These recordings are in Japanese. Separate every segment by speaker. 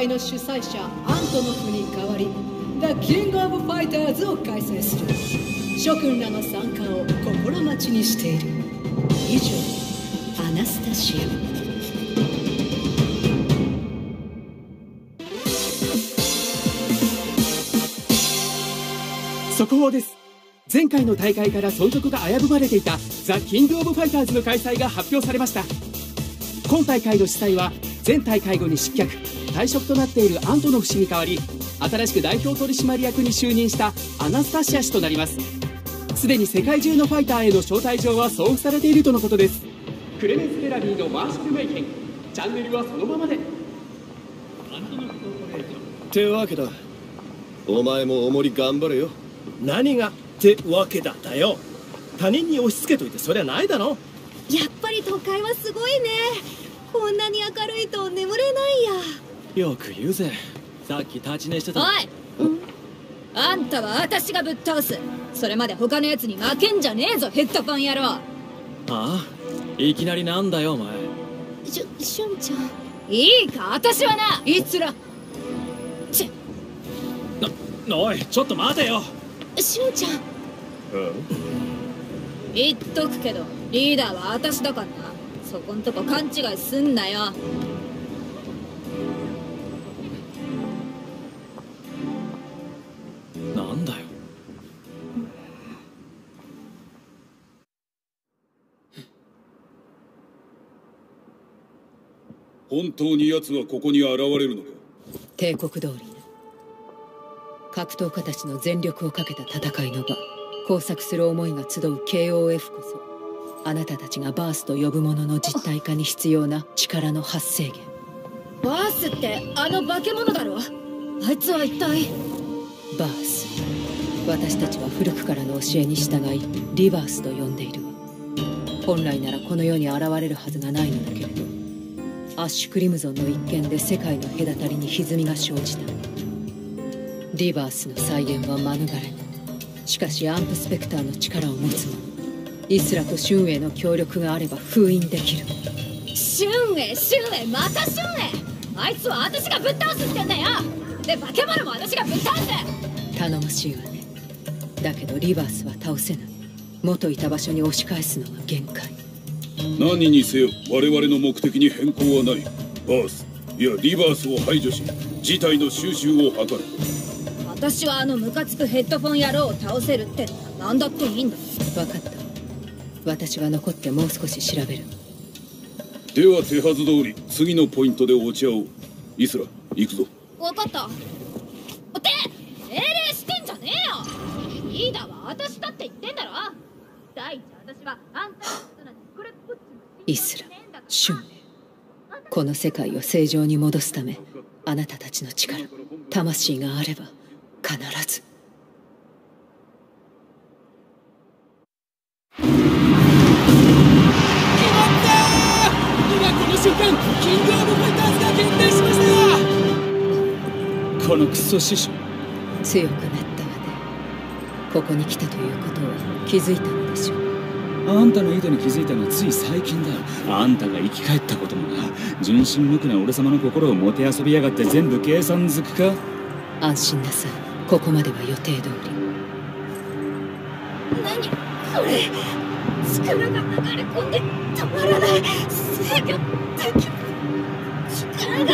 Speaker 1: 会の主催者アントノフに代わり The King of Fighters を開催する。諸君らの参加を心待ちにしている。以上アナスタシア。
Speaker 2: 速報です。前回の大会から存続が危ぶまれていたザ・キング・オブ・ファイターズの開催が発表されました。今大会の主催は前大会後に失脚。退職となっているアントノフ氏に代わり新しく代表取締役に就任したアナスタシア氏となります。すでに世界中のファイターへの招待状は送付されているとのことです。クレメンス・フェラリーのマーシャル・メイケンチャンネルはそのままで。
Speaker 3: ってわけだ。お前もおもり頑張れよ。
Speaker 4: 何がってわけだったよ。他人に押し付けといてそりゃないだろ。
Speaker 5: やっぱり都会はすごいね。こんなに明るいと眠れないや
Speaker 6: よく言うぜ。さっき立ち寝してた
Speaker 5: おい。あんたは私がぶっ倒す。それまで他のやつに負けんじゃねえぞヘッドフォン野郎。
Speaker 6: ああいきなりなんだよお前。
Speaker 5: しゅしゅんちゃん。いいか私はな。いつら。ち
Speaker 4: おいちょっと待てよ。
Speaker 5: しゅんちゃん？言っとくけどリーダーは私だからな。そこんとこ勘違いすんなよ
Speaker 7: 本当に奴はここに現れるのか？
Speaker 1: 帝国通りね。格闘家たちの全力をかけた戦いの場。交錯する思いが集う KOF こそあなたたちがバースと呼ぶものの実体化に必要な力の発生源。
Speaker 5: バースってあの化け物だろ？あいつは一体？
Speaker 1: バース。私たちは古くからの教えに従いリバースと呼んでいる。わ本来ならこの世に現れるはずがないのだけれどアッシュクリムゾンの一件で世界の隔たりに歪みが生じた。リバースの再現は免れないしかしアンプスペクターの力を持つ者イスラとシュンエイの協力があれば封印できる。
Speaker 5: シュンエシュンエまたシュンエあいつは私がぶっ倒すってんだよ。で化け物も私がぶっ倒す。
Speaker 1: 頼もしいわね。だけどリバースは倒せない元いた場所に押し返すのが限界
Speaker 7: 何にせよ我々の目的に変更はない。バースいやリバースを排除し事態の収拾を図る。
Speaker 5: 私はあのムカつくヘッドフォン野郎を倒せるって何だっていいんだ。
Speaker 1: 分かった。私は残ってもう少し調べる。
Speaker 7: では手はず通り次のポイントで落ち合おう。イスラ行くぞ。
Speaker 5: 分かった。って命令してんじゃねえよ。リーダーは私だって言ってんだろ。第一私は
Speaker 1: イスラシュンエイこの世界を正常に戻すためあなたたちの力魂があれば必ず。
Speaker 2: 今この瞬間キングオブファイターズが決定しました
Speaker 4: このクソ師匠
Speaker 1: 強くなったわね。ここに来たということは気づいたの？
Speaker 8: あんたの意図に気づいたのはつい最近だ。あんたが生き返ったこともな。純真無垢な俺様の心をもてあそびやがって全部計算づくか？
Speaker 1: 安心なさい。ここまでは予定通り。
Speaker 9: 何？これ力が流れ込んで止まらない。制御できる力が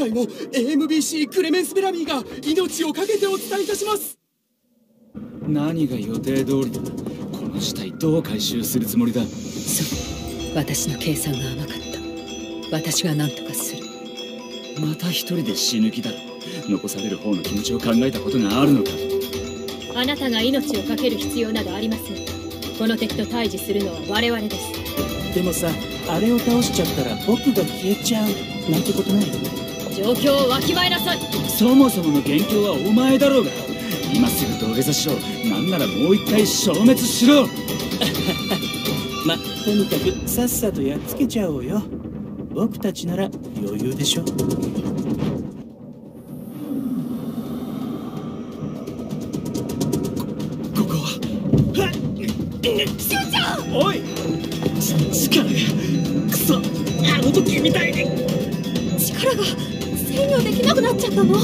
Speaker 3: 回も AMBC クレメンス・ベラミーが命を懸けてお伝えいたします。
Speaker 8: 何が予定通りだこの死体どう回収するつもりだ？
Speaker 1: そう私の計算が甘かった。私が何とかする。
Speaker 8: また一人で死ぬ気だ。ろ残される方の気持ちを考えたことがあるのか。
Speaker 10: あなたが命を懸ける必要などありません。この敵と対峙するのは我々です。
Speaker 4: でもさあれを倒しちゃったら僕が消えちゃうなんてことない
Speaker 10: 状況をわきまえなさい。
Speaker 8: そもそもの元凶はお前だろうが今すぐ土下座しろ。なんならもう一回消滅しろ。
Speaker 4: まとにかくさっさとやっつけちゃおうよ。僕たちなら余裕でしょ
Speaker 9: ったの？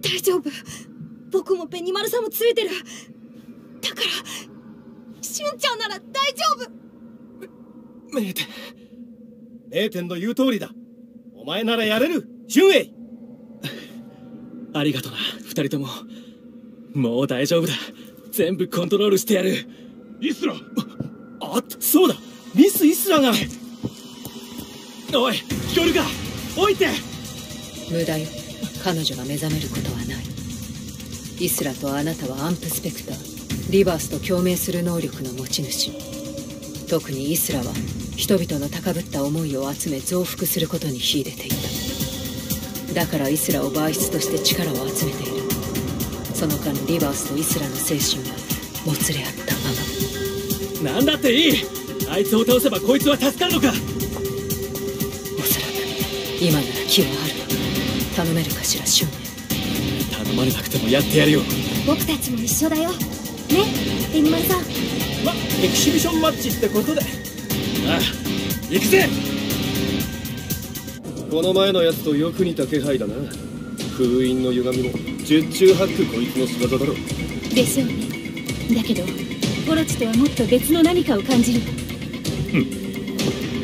Speaker 9: 大丈夫。僕もベニマルさんもついてる。だからしゅんちゃんなら大丈夫。
Speaker 4: メーテンメーテンの言う通りだ。お前ならやれる。春英
Speaker 11: ありがとな。二人とも。もう大丈夫だ。全部コントロールしてやる。
Speaker 7: イスラ
Speaker 4: あそうだ。ミス・イスラが。
Speaker 11: おい聞こえるか置いて。
Speaker 1: 無駄よ。彼女が目覚めることはない。イスラとあなたはアンプスペクター。リバースと共鳴する能力の持ち主。特にイスラは人々の高ぶった思いを集め増幅することに秀でていた。だからイスラを媒質として力を集めている。その間リバースとイスラの精神はもつれ合った
Speaker 11: なんだっていい。あいつを倒せばこいつは助かるのか。
Speaker 1: おそらく今なら気はある。頼めるかしらシュン
Speaker 11: 頼まれなくてもやってやるよ。
Speaker 9: 僕たちも一緒だよ。ねベニマルさん。
Speaker 4: まエキシビションマッチってことで。
Speaker 11: ああ行くぜ。
Speaker 3: この前のやつとよく似た気配だな。封印の歪みも十中八九こいつの仕業だろ
Speaker 10: でしょうね。だけどオロチとはもっと別の何かを感じる。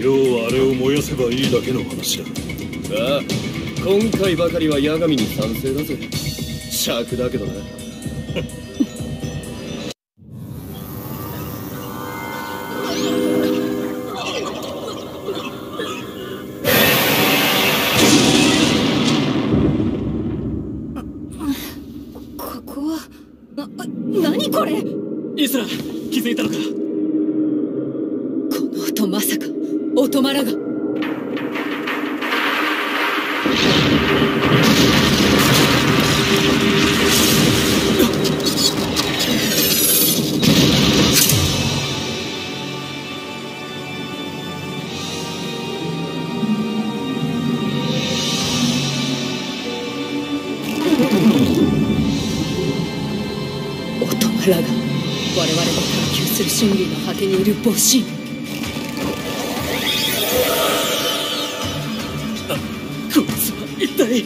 Speaker 7: 要はあれを燃やせばいいだけの話だ。
Speaker 3: ああ今回ばかりは八神に賛成だぜ。尺だけどな
Speaker 11: ラ
Speaker 1: が我々が探求する真理の果てにいる母神
Speaker 11: こいつは一体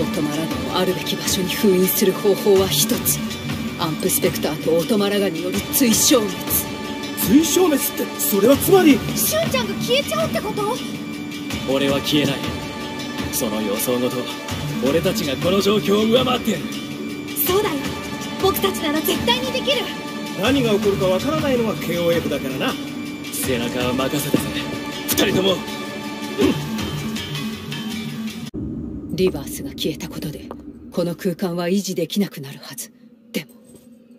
Speaker 1: オトマラガをあるべき場所に封印する方法は一つ。アンプスペクターとオトマラガによる追消滅。
Speaker 4: 追消滅ってそれはつまり。
Speaker 9: しゅんちゃんが消えちゃうってこと？
Speaker 11: 俺は消えない。その予想ごと俺たちがこの状況を上回ってやる
Speaker 9: そうだよ僕たちなら絶対にできる。
Speaker 4: 何が起こるかわからないのが KOF だからな。
Speaker 11: 背中は任せたぜ。二人とも。
Speaker 1: リバースが消えたことでこの空間は維持できなくなるはず。で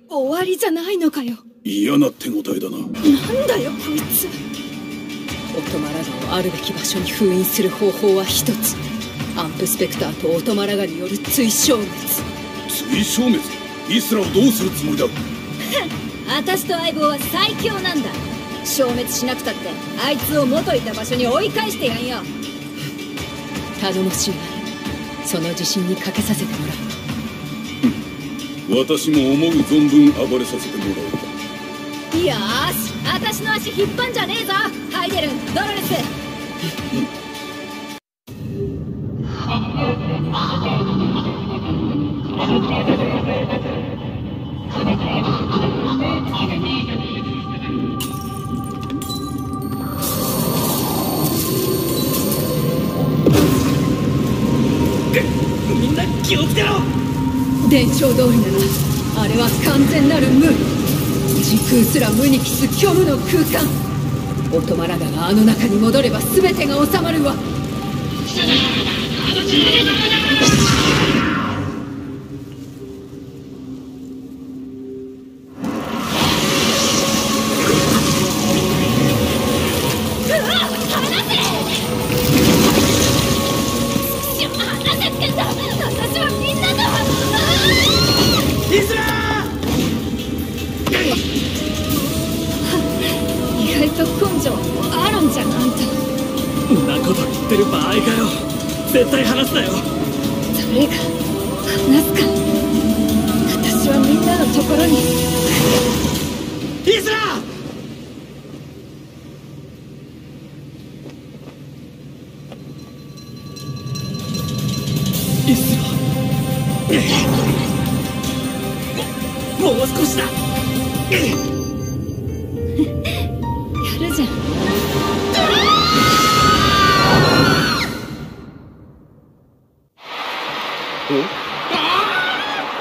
Speaker 1: も
Speaker 9: 終わりじゃないのかよ。
Speaker 7: 嫌な手応えだな。
Speaker 9: なんだよこいつ。
Speaker 1: オトマラガをあるべき場所に封印する方法は一つ。アンプスペクターとオトマラガによる追消滅。
Speaker 7: 追消滅？イスラをどうするつもりだ？
Speaker 5: 私と相棒は最強なんだ。消滅しなくたってあいつを元いた場所に追い返してやんよ。
Speaker 1: 頼もしいわ。ねその自信にかけさせてもらう。
Speaker 7: 私も思う存分暴れさせてもらおう。
Speaker 5: よーし。私の足引っ張んじゃねえぞ。ハイデルンドロレス
Speaker 1: 伝承通りならあれは完全なる無時空すら無に帰す虚無の空間。オトマラガがあの中に戻れば全てが収まるわ。
Speaker 11: ももう少しだ。
Speaker 5: やるじゃん。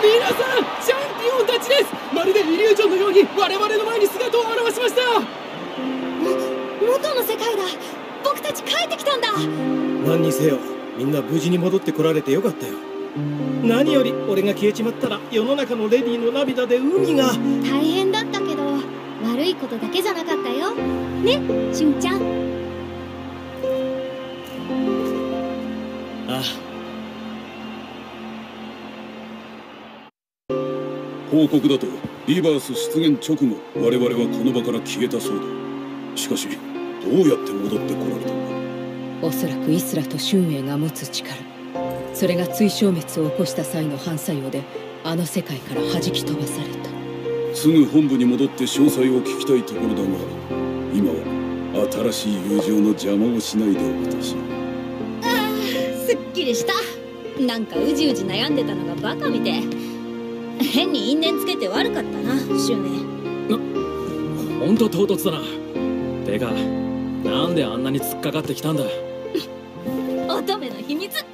Speaker 12: 皆さんチャンピオンたちです。まるでイリュージョンのように我々の前に姿を現しました。
Speaker 13: 元の世界だ。僕たち帰ってきたんだ。
Speaker 4: 何にせよみんな無事に戻ってこられてよかったよ何より俺が消えちまったら世の中のレディの涙で海が。
Speaker 13: 大変だったけど悪いことだけじゃなかったよ。ねしゅんちゃん。
Speaker 4: あ
Speaker 7: 報告だとリバース出現直後我々はこの場から消えたそうだ。しかしどうやって戻ってこられたんだ
Speaker 1: おそらくイスラと春英が持つ力それが追消滅を起こした際の反作用であの世界から弾き飛ばされた。
Speaker 7: すぐ本部に戻って詳細を聞きたいところだが今は新しい友情の邪魔をしないでおくとし
Speaker 5: すっきりした。なんかうじうじ悩んでたのがバカみて。変に因縁つけて悪かったなシュウメ
Speaker 11: ほんと唐突だな。てかなんであんなに突っかかってきたんだ。
Speaker 5: 乙女の秘密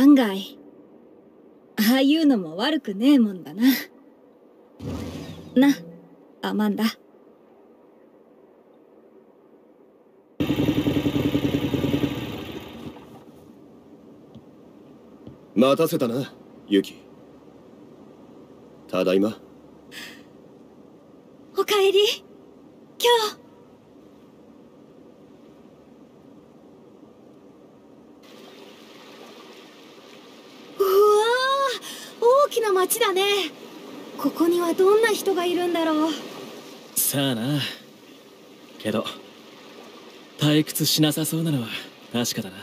Speaker 9: 案外。ああいうのも悪くねえもんだな。なアマンダ。
Speaker 14: 待たせたなユキ。ただいま。
Speaker 9: おかえり。今日うわあ大きな町だね。ここにはどんな人がいるんだろう。
Speaker 6: さあな。けど退屈しなさそうなのは確かだな。